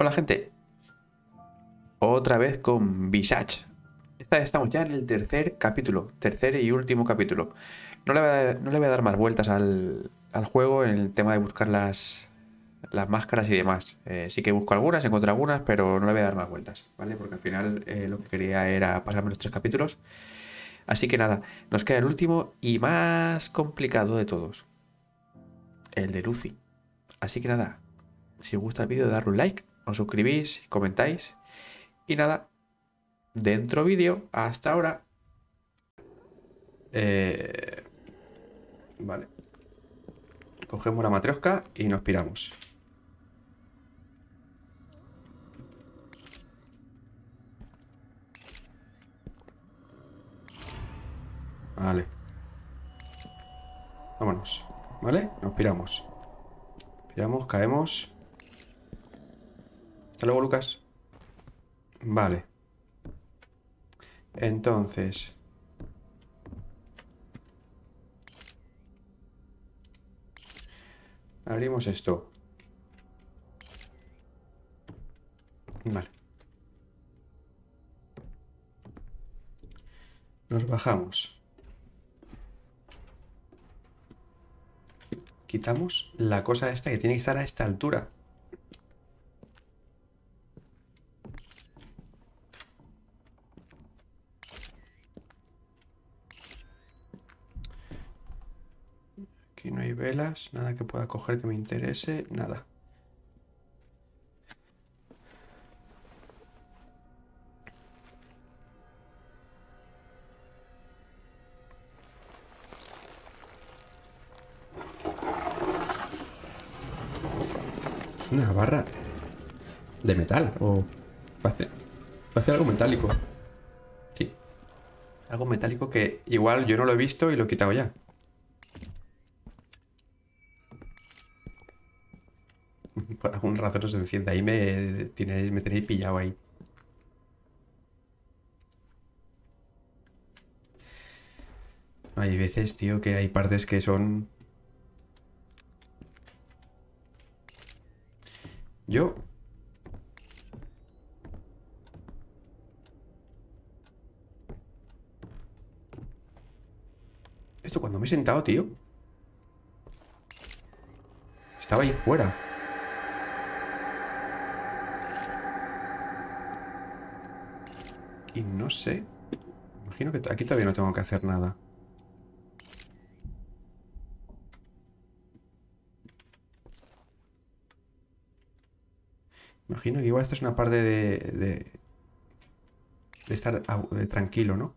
Hola gente. Otra vez con Visage. Estamos ya en el tercer capítulo, tercer y último capítulo. No le voy a, dar más vueltas al, juego en el tema de buscar las, las máscaras y demás. Eh, sí que busco algunas, encuentro algunas, pero no le voy a dar más vueltas, ¿vale? Porque al final eh, lo que quería era pasarme los tres capítulos. Así que nada, nos queda el último y más complicado de todos. El de Lucy. Así que nada, si os gusta el vídeo, darle un like, os suscribís, comentáis. Y nada, dentro vídeo, hasta ahora. Eh, vale. Cogemos la matriosca y nos piramos. Vale. Vámonos. ¿Vale? Nos piramos. Piramos, caemos. Hasta luego, Lucas. Vale. Entonces... Abrimos esto. Vale. Nos bajamos. Quitamos la cosa esta que tiene que estar a esta altura. Aquí no hay nada que pueda coger que me interese, nada. Es una barra de metal o parece, parece algo metálico. Sí. Algo metálico que igual yo no lo he visto y lo he quitado ya. No se enciende. Ahí me, tiene, me tenéis pillado ahí. Hay veces, tío, que hay partes que son... Yo... Esto cuando me he sentado, tío. Estaba ahí fuera. Y no sé. Imagino que aquí todavía no tengo que hacer nada. Imagino que igual esta es una parte de... De, de estar de tranquilo, ¿no?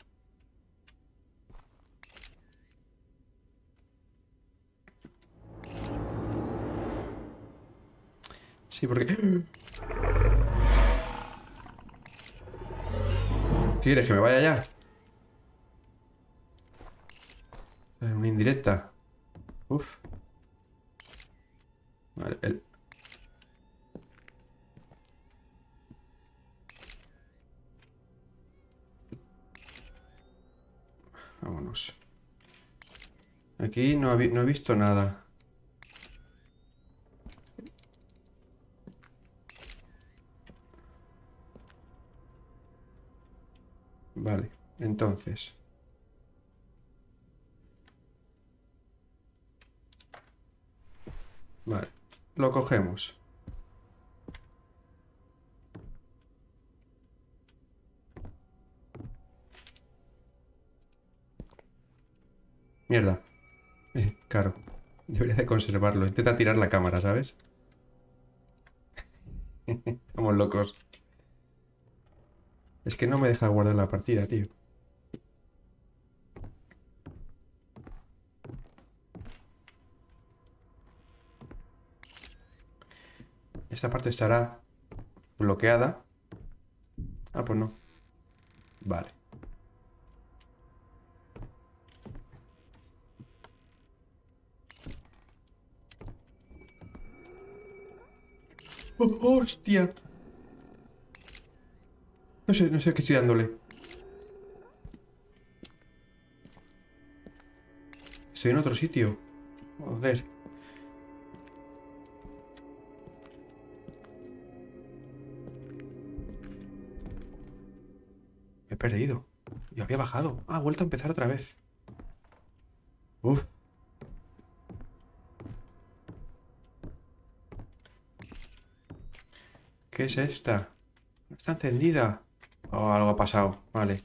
Sí, porque... ¿Quieres que me vaya ya? Una indirecta. Uf. Vale. Vámonos. Aquí no he visto nada. Vale, entonces. Vale, lo cogemos. Mierda. Eh, claro. Debería de conservarlo. Intenta tirar la cámara, ¿sabes? Estamos locos. Es que no me deja guardar la partida, tío. Esta parte estará bloqueada. Ah, pues no. Vale. Oh, ¡Hostia! No sé, no sé qué estoy dándole. Estoy en otro sitio. Joder. Me he perdido. Yo había bajado. Ah, vuelto a empezar otra vez. Uf. ¿Qué es esta? no Está encendida. Oh, algo ha pasado. Vale.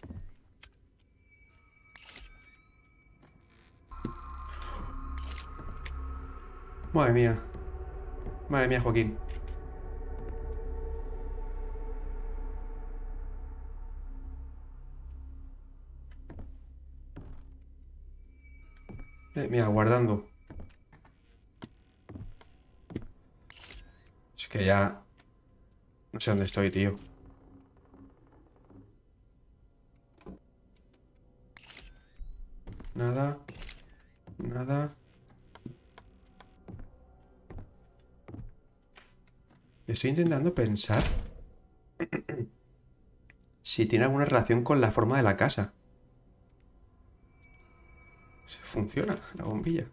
Madre mía. Madre mía, Joaquín. Eh, mira, guardando. Es que ya... No sé dónde estoy, tío. Nada. Nada. Estoy intentando pensar si tiene alguna relación con la forma de la casa. Funciona la bombilla.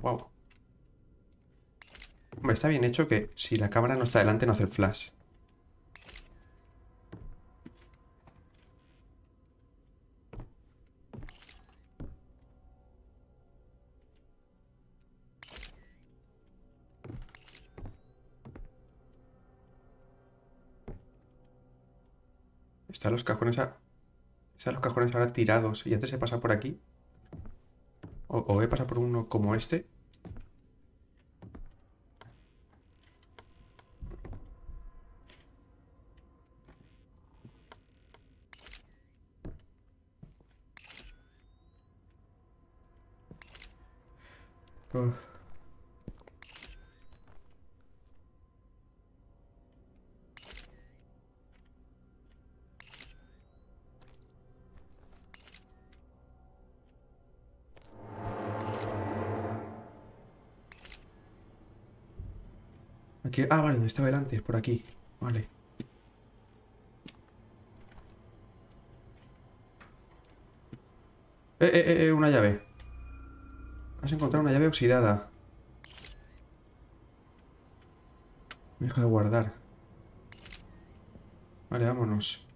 Wow. Hombre, está bien hecho que si la cámara no está delante no hace el flash. Están los cajones. Están los cajones ahora tirados y antes se pasa por aquí. O, o a pasar por uno como este. Uf. Ah, vale, donde estaba delante, por aquí. Vale. Eh, eh, eh, una llave. Has encontrado una llave oxidada. Deja de guardar. Vale, vámonos.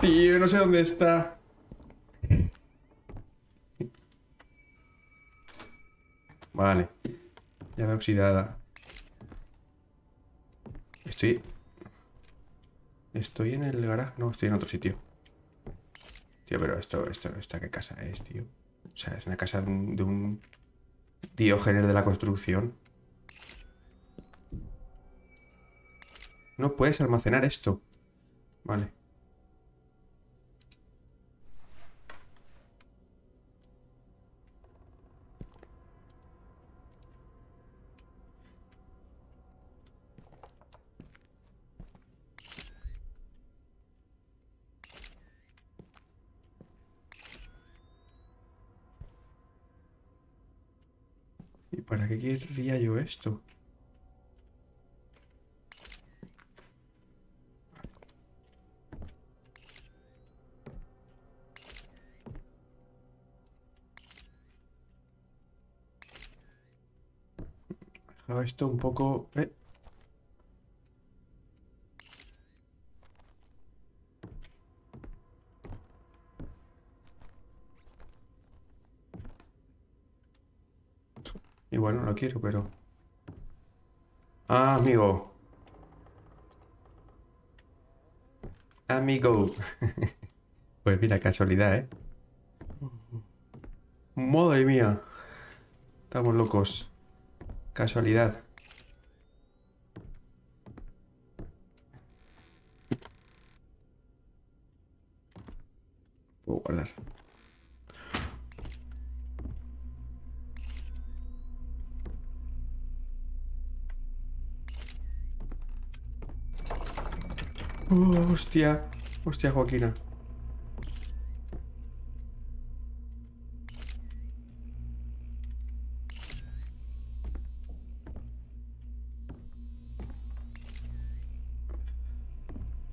Tío, no sé dónde está. Vale. Llave oxidada. Estoy... Estoy en el garaje. No, estoy en otro sitio. Tío, pero esto, esto, ¿esta qué casa es, tío? O sea, es una casa de un, de un de la construcción. No puedes almacenar esto. Vale. ¿Y para qué querría yo esto? Esto un poco... eh. Igual no lo quiero, pero... Ah, amigo. Amigo. Pues mira, casualidad, ¿eh? Madre mía. Estamos locos. Casualidad. Puedo guardar. Oh, hostia. Hostia, Joaquina.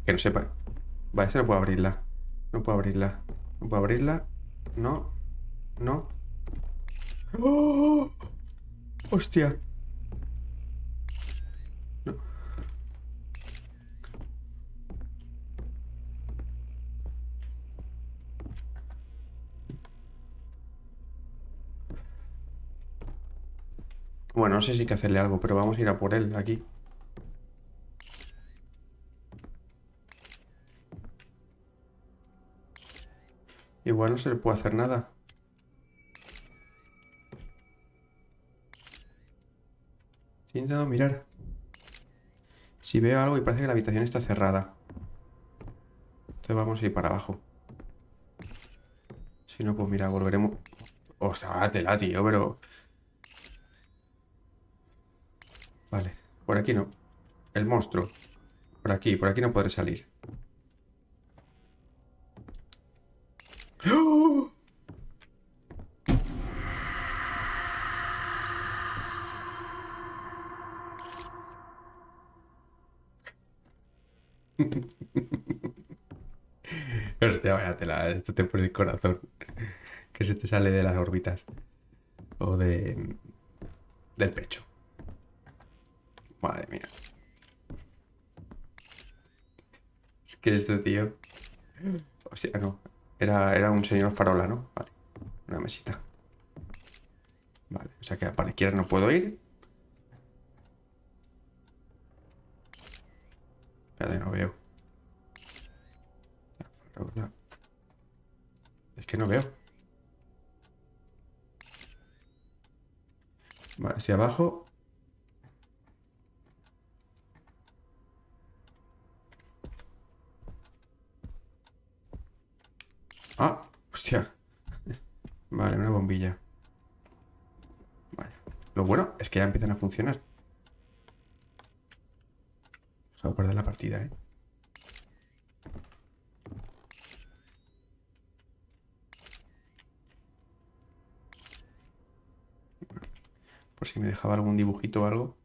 Que no sepa. Vale, este no puedo abrirla. No puedo abrirla. No puedo abrirla. No. No. ¡Oh! ¡Hostia! No. Bueno, no sé si hay que hacerle algo, pero vamos a ir a por él aquí. Igual no se le puede hacer nada. Estoy intentando mirar. Si veo algo y parece que la habitación está cerrada. Entonces vamos a ir para abajo. Si no, pues mira, volveremos... Ostras, tela, tío, pero... Vale, por aquí no. El monstruo. Por aquí, por aquí no podré salir. Esto te pone el corazón. Que se te sale de las órbitas. O de... del pecho. Madre mía. Es que este tío... O sea, no. Era, era un señor farola, ¿no? Vale. Una mesita. Vale, o sea que para la izquierda no puedo ir. Espérate, no veo. Es que no veo. Vale, hacia abajo. Ah, hostia. Vale, una bombilla. Vale. Lo bueno es que ya empiezan a funcionar. Dejo perder la partida, ¿eh? Por si me dejaba algún dibujito o algo.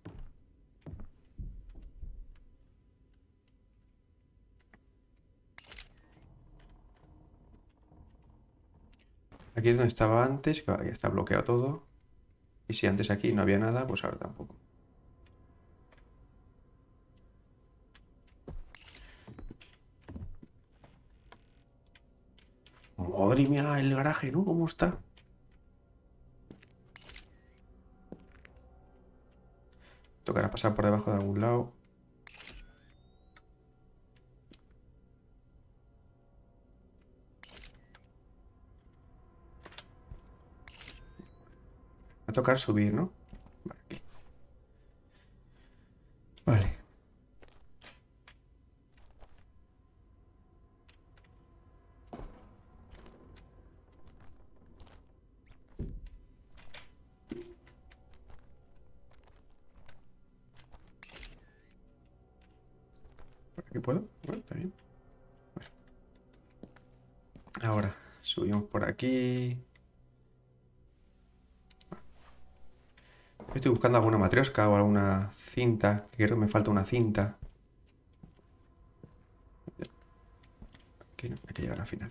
Aquí es donde estaba antes, que ya está bloqueado todo. Y si antes aquí no había nada, pues ahora tampoco. Madre mía, el garaje, ¿no? ¿Cómo está? Pasar por debajo de algún lado. Va a tocar subir, ¿no? Matriosca o alguna cinta. Creo que me falta una cinta. Aquí no, hay que llegar al final.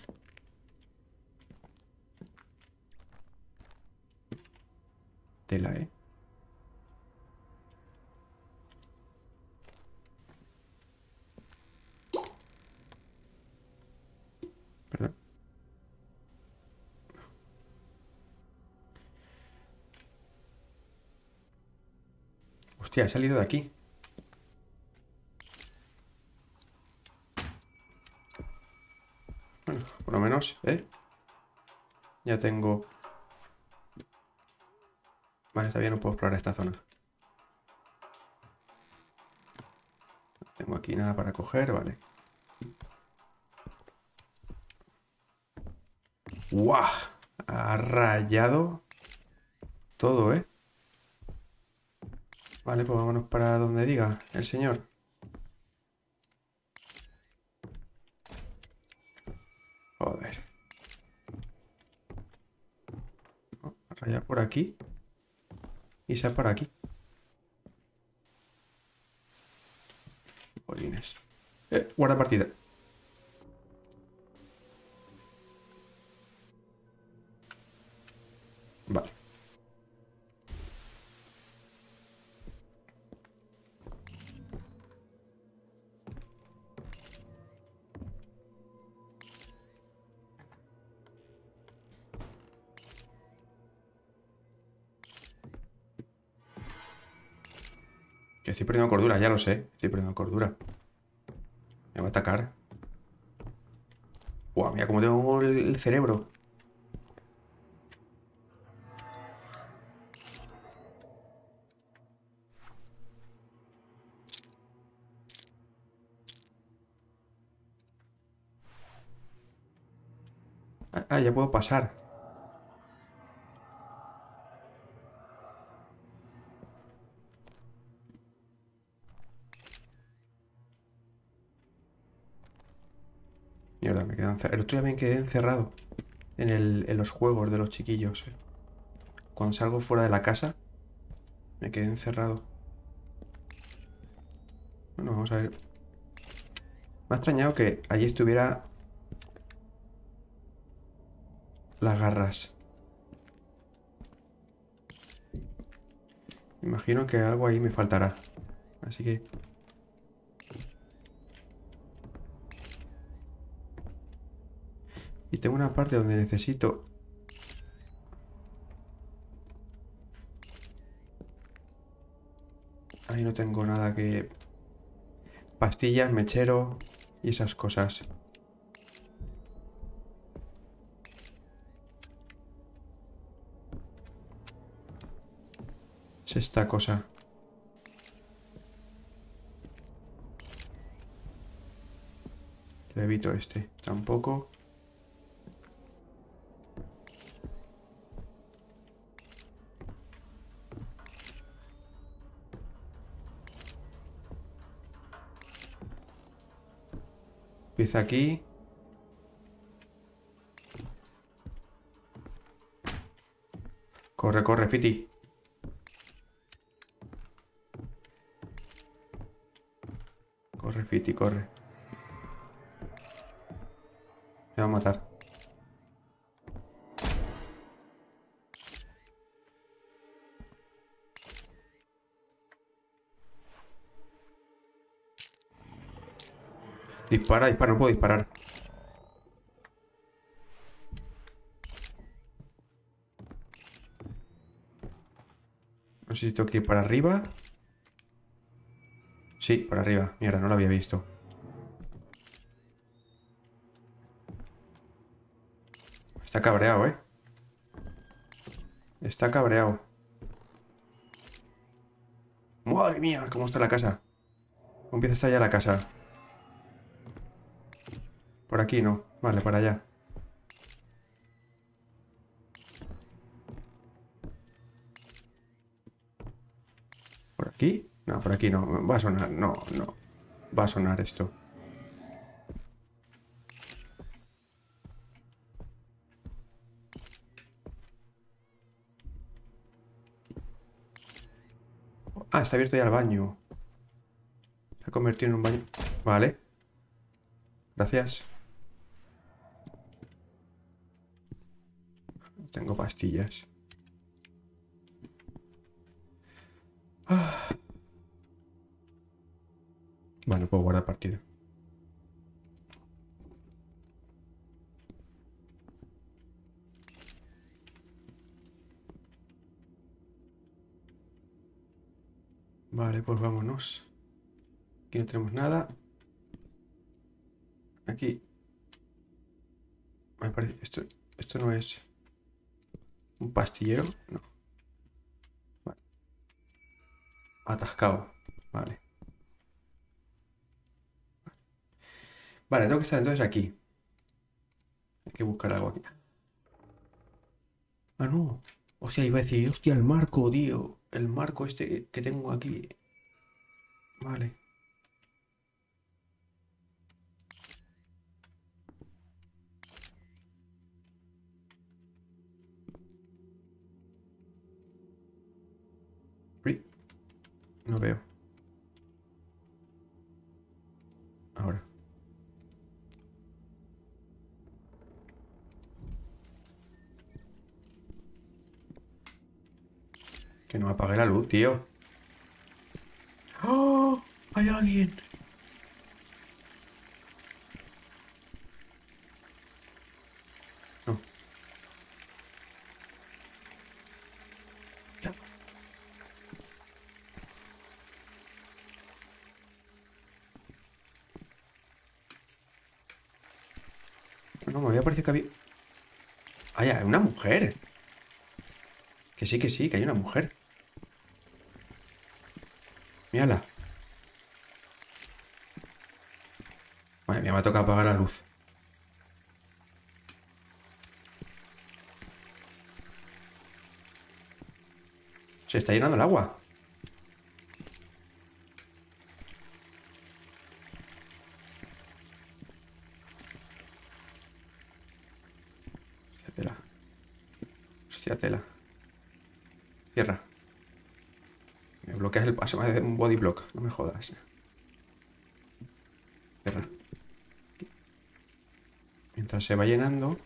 Tela, ¿eh? Perdón. Hostia, he salido de aquí. Bueno, por lo menos, ¿eh? Ya tengo... Vale, todavía no puedo explorar esta zona. No tengo aquí nada para coger, vale. ¡Guau! Ha rayado todo, ¿eh? Vale, pues vámonos para donde diga el señor. Joder. Oh, raya por aquí. Y sea por aquí. Polines. Eh, guarda partida. Vale. Que estoy perdiendo cordura, ya lo sé. Estoy perdiendo cordura. Me va a atacar. Buah, mira cómo tengo el cerebro. Ah, ah, ya puedo pasar. Me quedé encerrado. El otro día me quedé encerrado en los juegos de los chiquillos. eh. Cuando salgo fuera de la casa, me quedé encerrado. Bueno, vamos a ver. Me ha extrañado que allí estuviera las garras. Imagino que algo ahí me faltará. Así que... Y tengo una parte donde necesito... Ahí no tengo nada que... Pastillas, mechero y esas cosas. Es esta cosa. Le evito este. Tampoco. Aquí. Corre, corre, Fiti. Corre, Fiti, corre. Me va a matar. Dispara, dispara, no puedo disparar. No sé si tengo que ir para arriba. Sí, para arriba. Mierda, no lo había visto. Está cabreado, ¿eh? Está cabreado. Madre mía, ¿cómo está la casa? ¿Cómo empieza a estar ya la casa? Por aquí no. Vale, para allá. ¿Por aquí? No, por aquí no. Va a sonar. No, no. Va a sonar esto. Ah, está abierto ya el baño. Se ha convertido en un baño. Vale. Gracias. Tengo pastillas. Ah. Bueno, puedo guardar partida. Vale, pues vámonos. Aquí no tenemos nada. Aquí. Me parece. Esto, esto no es. ¿Un pastillero? No. Vale. Atascado. Vale. Vale, tengo que estar entonces aquí. Hay que buscar algo aquí. Ah, no. O sea, iba a decir, hostia, el marco, tío. El marco este que tengo aquí. Vale. No veo. Ahora. Que no apague la luz, tío. ¡Oh! ¡Hay alguien! Que había... ¡Ay, hay una mujer! Que sí, que sí, que hay una mujer. Mírala. Madre mía, me ha tocado apagar la luz. Se está llenando el agua. Hostia tela. Tela. Cierra. Me bloqueas el paso, me un body block. No me jodas. Cierra. Mientras se va llenando.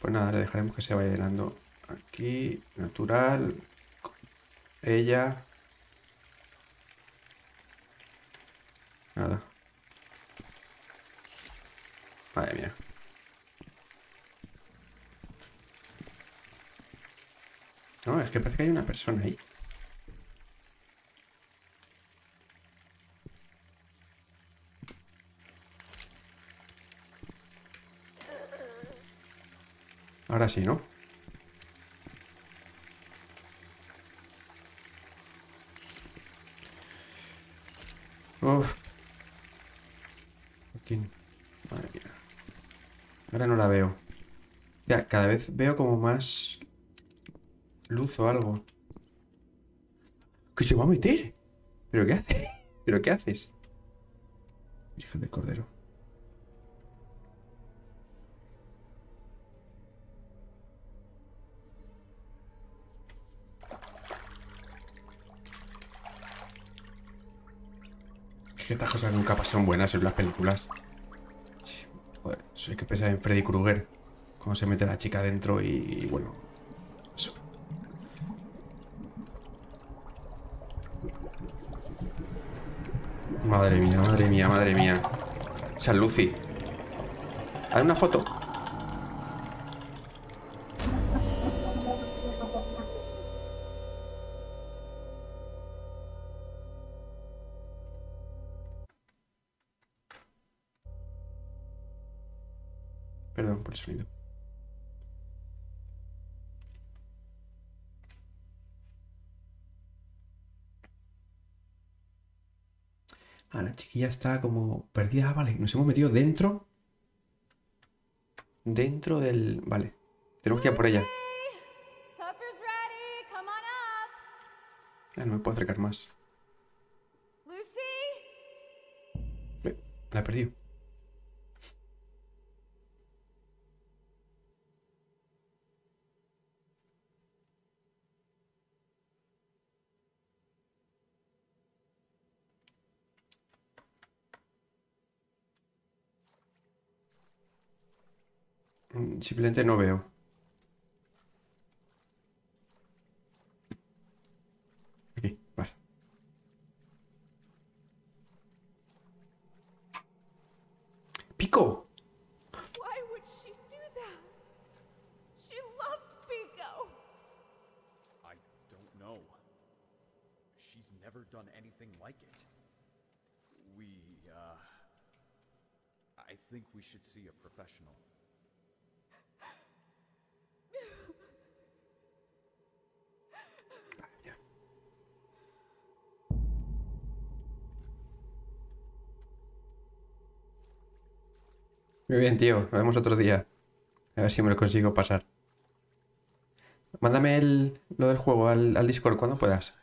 Pues nada, le dejaremos que se vaya llenando. Aquí, natural. Ella. Nada. Madre mía. No, es que parece que hay una persona ahí. Ahora sí, ¿no? Uf. Aquí. Ahora no la veo. Ya, cada vez veo como más luz o algo. ¿Que se va a meter? ¿Pero qué hace? ¿Pero qué haces? Virgen del Cordero. Es que estas cosas nunca pasan buenas en las películas. Joder, hay que pensar en Freddy Krueger. Cómo se mete la chica dentro y bueno, Madre mía, madre mía, madre mía. San Lucy. Haz una foto. Perdón por el sonido. La chiquilla está como perdida. Ah, vale, nos hemos metido dentro. Dentro del... Vale. Tenemos que ir a por ella. Ah, no me puedo acercar más. Lucy? Eh, la he perdido. Simplemente no veo. Aquí, vale. ¡Pico! Why would she do that? She loved Pico. I don't know. She's never done anything like it. We, uh. I think we should see a professional. Muy bien, tío. Nos vemos otro día. A ver si me lo consigo pasar. Mándame el, lo del juego al, al Discord cuando puedas.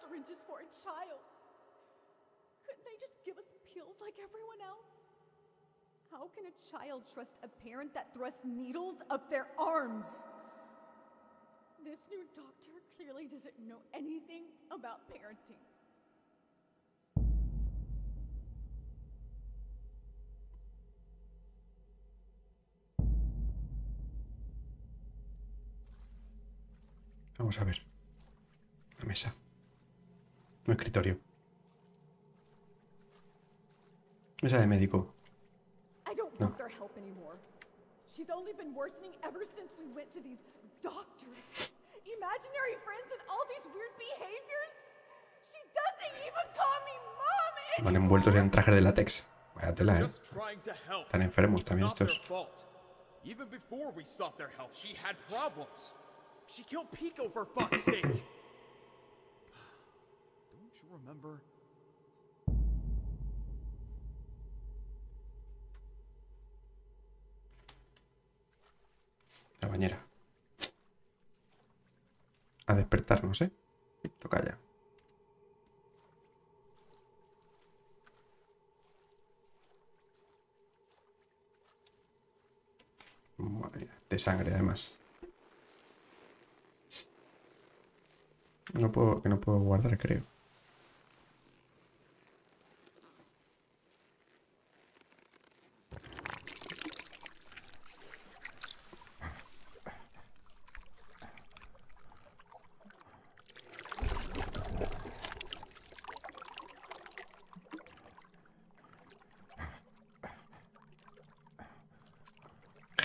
Syringes for a child? Couldn't they just give us pills like everyone else? How can a child trust a parent that thrusts needles up their arms? This new doctor clearly doesn't know anything about parenting. Vamos a ver. La mesa. Un escritorio. Mesa de médico. I don't No. want their help anymore. She's only been worsening ever since we went to these doctors. Imaginary friends and all these weird behaviors. She doesn't even call me mom Van envueltos en trajes de látex. Vaya tela, ¿eh? Just trying to help. Están enfermos It's también not their estos. fault. Even before we sought their help, she had problems. She killed Pico for fuck's sake. Don't you remember? La bañera. A despertarnos, ¿eh? Toca ya. De sangre además. No puedo, que no puedo guardar, creo.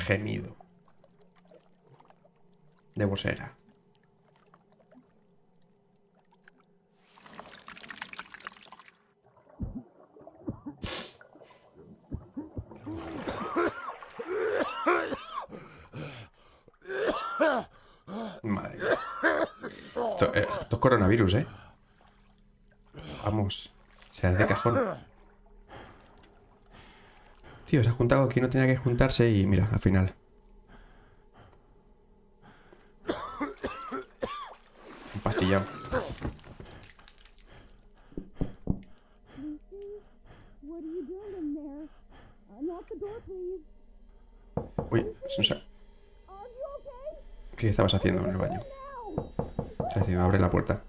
Gemido. De bosera. Madre. Esto, eh, esto es coronavirus, ¿eh? Vamos. Se hace cajón. Tío, se ha juntado aquí, no tenía que juntarse y mira, al final. Un pastillado. Uy, you okay? ¿qué estabas haciendo en el baño? Haciendo, abre la puerta.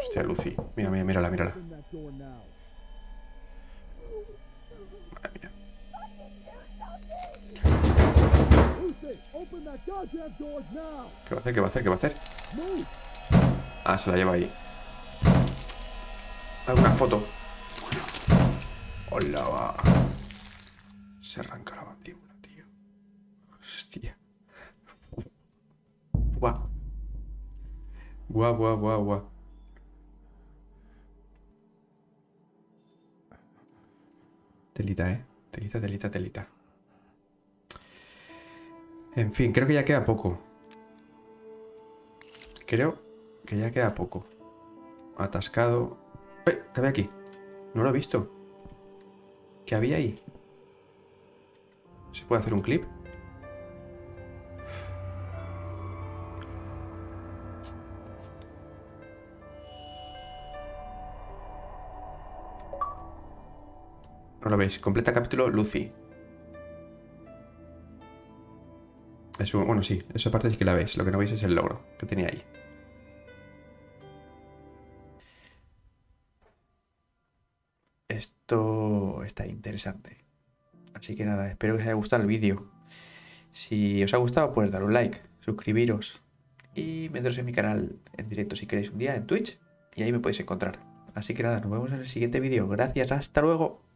Hostia, Lucy. Mira, mira, mírala, mírala. ¿Qué va a hacer? ¿Qué va a hacer? ¿Qué va a hacer? Ah, se la lleva ahí. ¿Alguna foto? Hola, va. Se arranca la mandíbula, tío. Hostia. Buah. Buah, buah, buah, buah. Telita, eh. Telita, telita, telita. En fin, creo que ya queda poco. Creo que ya queda poco. Atascado. ¡Eh! ¿Qué había aquí? No lo he visto. ¿Qué había ahí? ¿Se puede hacer un clip? No lo veis. Completa capítulo Lucy. Eso, bueno, sí, esa parte sí que la veis. Lo que no veis es el logro que tenía ahí. Esto está interesante. Así que nada, espero que os haya gustado el vídeo. Si os ha gustado, pues dar un like, suscribiros y meteros en mi canal en directo si queréis un día en Twitch y ahí me podéis encontrar. Así que nada, nos vemos en el siguiente vídeo. Gracias, hasta luego.